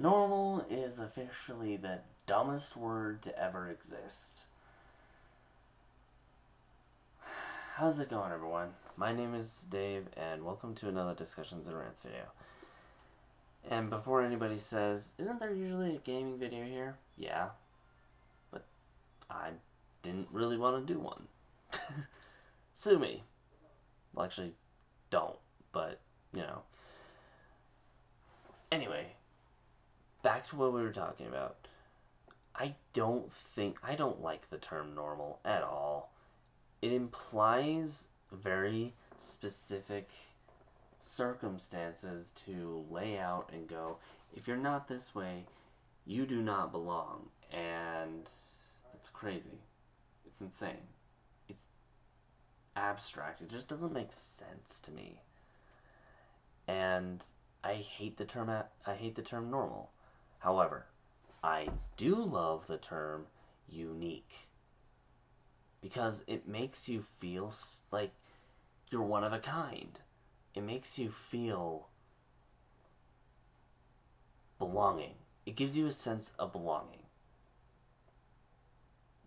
Normal is officially the dumbest word to ever exist. How's it going, everyone? My name is Dave, and welcome to another Discussions and Rants video. And before anybody says, isn't there usually a gaming video here? Yeah. But I didn't really want to do one. Sue me. Well, actually, don't, but, you know. Anyway, back to what we were talking about. I don't think, I don't like the term normal at all. It implies very specific circumstances to lay out and go, if you're not this way, you do not belong. And it's crazy. It's insane. It's abstract. It just doesn't make sense to me. And I hate the term I hate the term normal. However, I do love the term unique because it makes you feel like you're one of a kind. It makes you feel belonging. It gives you a sense of belonging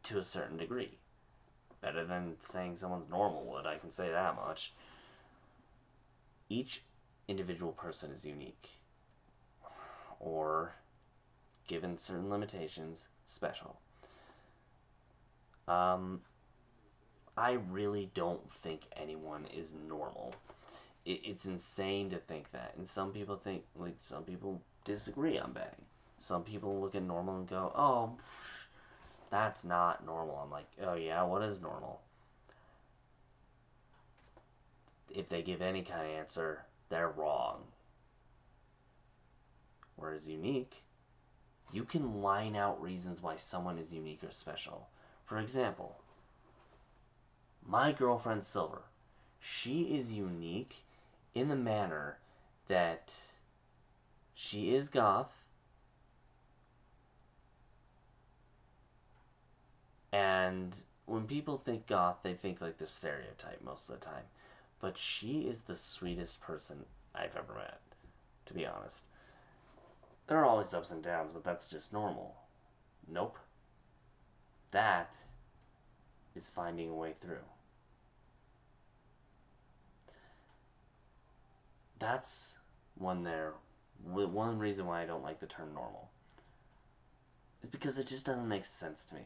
to a certain degree. Better than saying someone's normal would, I can say that much. Each individual person is unique. Or given certain limitations, special. Um, I really don't think anyone is normal. It, it's insane to think that. And some people think, like, some people disagree on Bang. Some people look at normal and go, oh, that's not normal. I'm like, oh yeah, what is normal? If they give any kind of answer, they're wrong. Whereas unique, you can line out reasons why someone is unique or special. For example, my girlfriend Silver, she is unique in the manner that she is goth and when people think goth they think like the stereotype most of the time but she is the sweetest person I've ever met to be honest there are always ups and downs, but that's just normal. Nope. That is finding a way through. That's one there. One reason why I don't like the term normal is because it just doesn't make sense to me.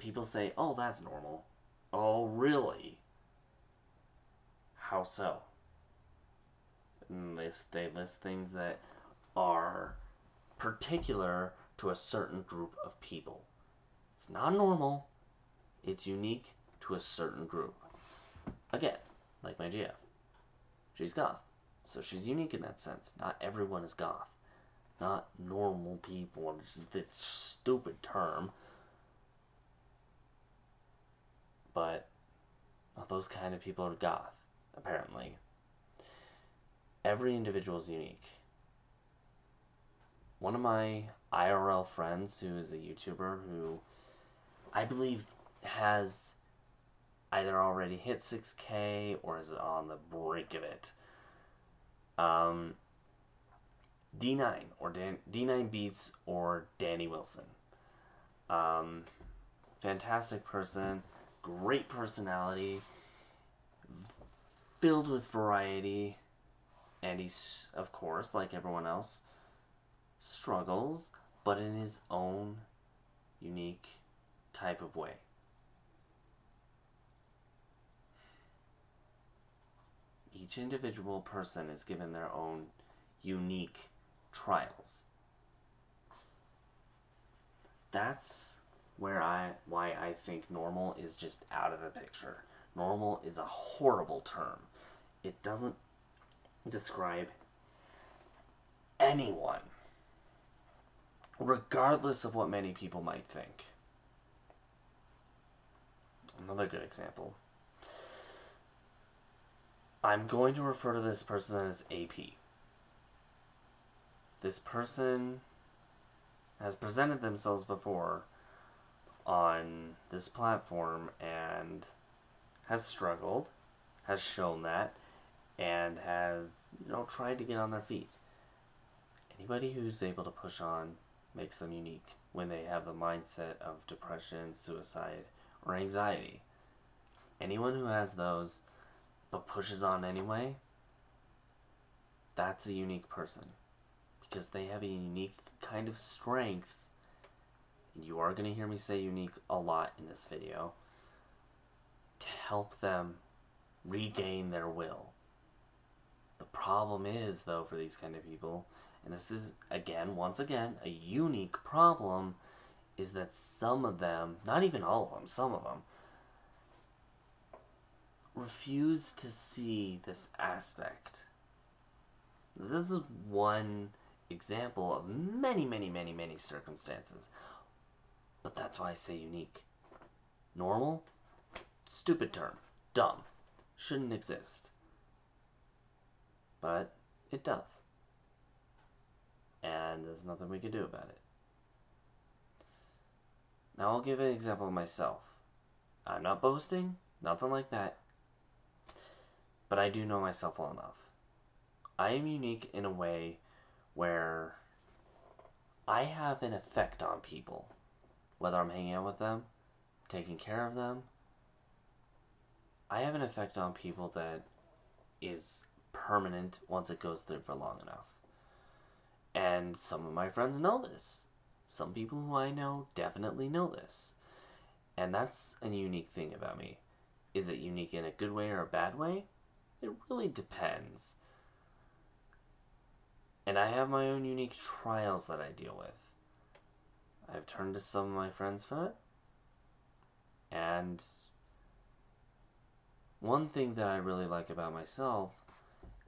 People say, oh, that's normal. Oh, really? How so? And they, they list things that are particular to a certain group of people. It's not normal, it's unique to a certain group. Again, like my GF. She's goth. So she's unique in that sense. Not everyone is goth. Not normal people. It's a stupid term. But those kind of people are goth, apparently. Every individual is unique one of my IRL friends who is a YouTuber who I believe has either already hit 6k or is on the brink of it. Um, D9 or Dan- D9 Beats or Danny Wilson. Um, fantastic person, great personality, filled with variety, and he's, of course, like everyone else, struggles, but in his own unique type of way. Each individual person is given their own unique trials. That's where I why I think normal is just out of the picture. Normal is a horrible term. It doesn't describe anyone regardless of what many people might think. Another good example. I'm going to refer to this person as AP. This person has presented themselves before on this platform and has struggled, has shown that, and has, you know, tried to get on their feet. Anybody who's able to push on makes them unique when they have the mindset of depression, suicide, or anxiety. Anyone who has those but pushes on anyway, that's a unique person because they have a unique kind of strength. And you are going to hear me say unique a lot in this video to help them regain their will. The problem is, though, for these kind of people, and this is, again, once again, a unique problem, is that some of them, not even all of them, some of them, refuse to see this aspect. This is one example of many, many, many, many circumstances. But that's why I say unique. Normal? Stupid term. Dumb. Shouldn't exist. But it does. And there's nothing we can do about it. Now I'll give an example of myself. I'm not boasting, nothing like that. But I do know myself well enough. I am unique in a way where I have an effect on people. Whether I'm hanging out with them, taking care of them, I have an effect on people that is permanent once it goes through for long enough. And some of my friends know this. Some people who I know definitely know this. And that's a unique thing about me. Is it unique in a good way or a bad way? It really depends. And I have my own unique trials that I deal with. I've turned to some of my friends for it. And one thing that I really like about myself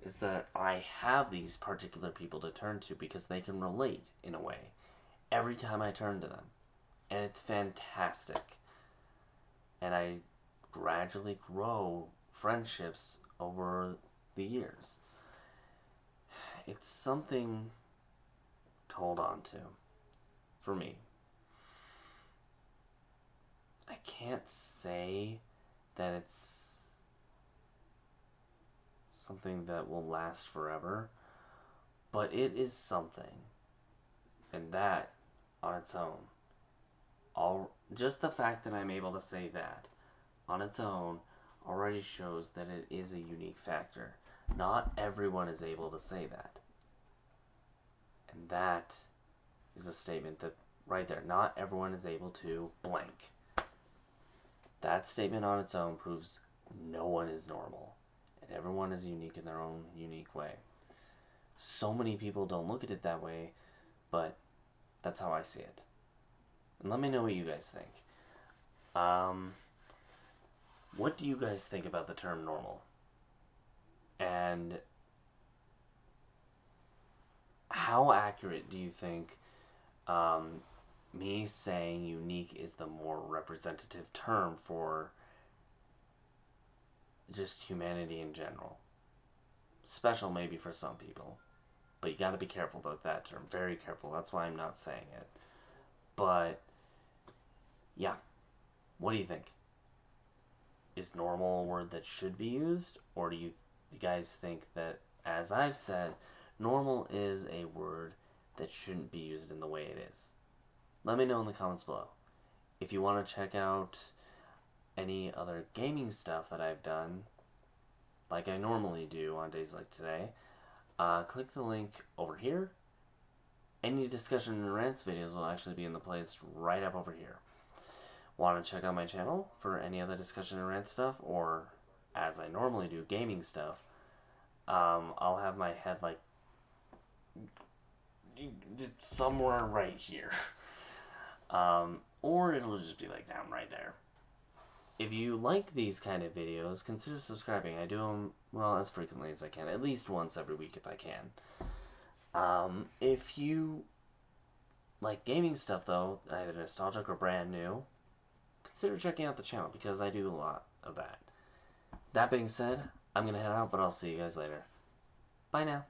is that I have these particular people to turn to because they can relate in a way every time I turn to them. And it's fantastic. And I gradually grow friendships over the years. It's something to hold on to for me. I can't say that it's something that will last forever, but it is something. And that on its own, all just the fact that I'm able to say that on its own already shows that it is a unique factor. Not everyone is able to say that. And that is a statement that, right there, not everyone is able to blank. That statement on its own proves no one is normal. And everyone is unique in their own unique way. So many people don't look at it that way, but that's how I see it. And let me know what you guys think. Um, what do you guys think about the term normal? And how accurate do you think um, me saying unique is the more representative term for just humanity in general? Special maybe for some people, but you got to be careful about that term. Very careful. That's why I'm not saying it. But yeah, what do you think? is normal a word that should be used, or do you, you guys think that, as I've said, normal is a word that shouldn't be used in the way it is? Let me know in the comments below. If you want to check out any other gaming stuff that I've done, like I normally do on days like today, uh, click the link over here. Any discussion and rants videos will actually be in the playlist right up over here want to check out my channel for any other discussion and rant stuff, or as I normally do, gaming stuff, um, I'll have my head like somewhere right here. Um, or it'll just be like down right there. If you like these kind of videos, consider subscribing. I do them, well, as frequently as I can, at least once every week if I can. Um, if you like gaming stuff, though, either nostalgic or brand new, consider checking out the channel because I do a lot of that. That being said, I'm going to head out, but I'll see you guys later. Bye now.